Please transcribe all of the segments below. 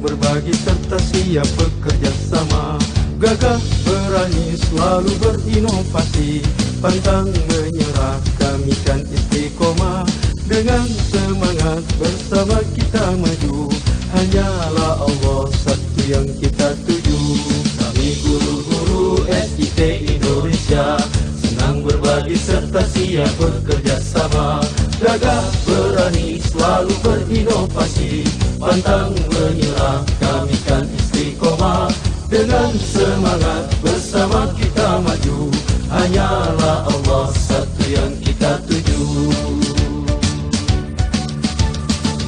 berbagi serta siap bekerja sama. Gagah berani selalu berinovasi. Pantang menyerah kami kan istiqomah. Dengan semangat bersama kita maju. Hanyalah Allah satu yang kita tuju. Kami guru-guru SIT Indonesia. Senang berbagi serta siap bekerja sama Gagah berani selalu berinovasi. Pantang menyerah kami kan istiqomah. Dengan semangat bersama kita maju Hanyalah Allah satu yang kita tuju.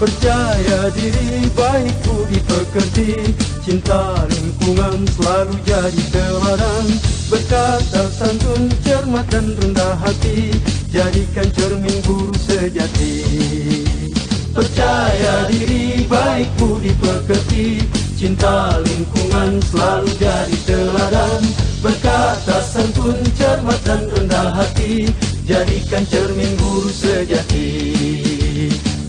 Percaya diri baik budi pekerti Cinta lingkungan selalu jadi teladan. Berkata santun cermat dan rendah hati Jadikan cermin guru sejati. Percaya diri baik budi pekerti Cinta lingkungan selalu jadi teladan. Berkata santun cermat dan rendah hati Jadikan cermin guru sejati.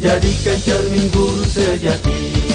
Jadikan cermin guru sejati